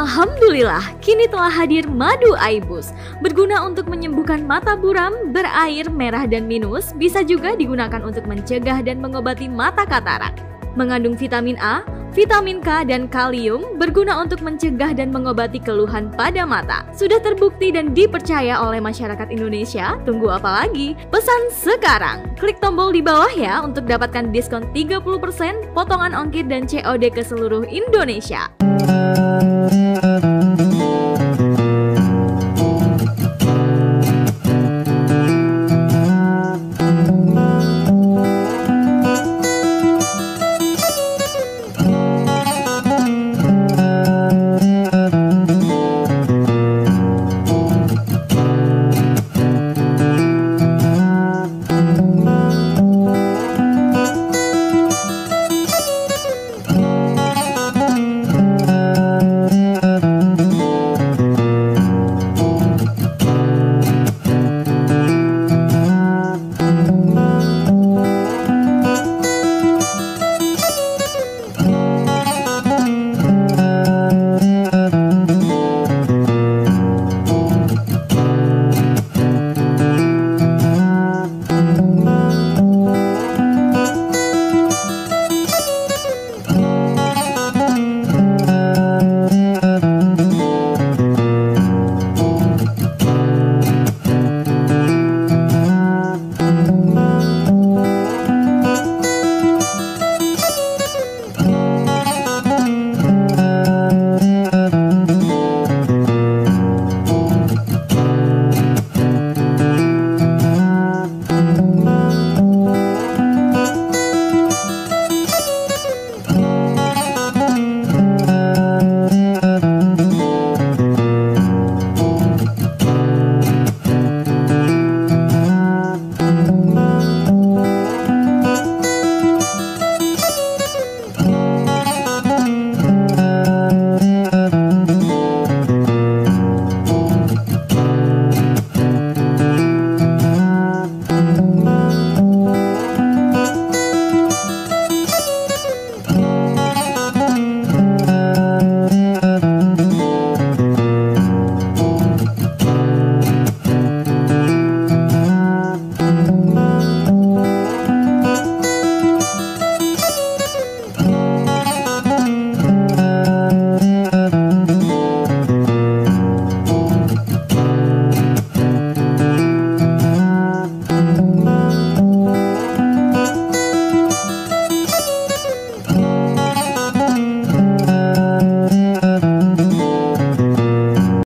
Alhamdulillah, kini telah hadir madu Aibus. Berguna untuk menyembuhkan mata buram, berair, merah, dan minus, bisa juga digunakan untuk mencegah dan mengobati mata katarak. Mengandung vitamin A, vitamin K, dan kalium, berguna untuk mencegah dan mengobati keluhan pada mata. Sudah terbukti dan dipercaya oleh masyarakat Indonesia, tunggu apa lagi? Pesan sekarang! Klik tombol di bawah ya untuk dapatkan diskon 30%, potongan ongkir dan COD ke seluruh Indonesia.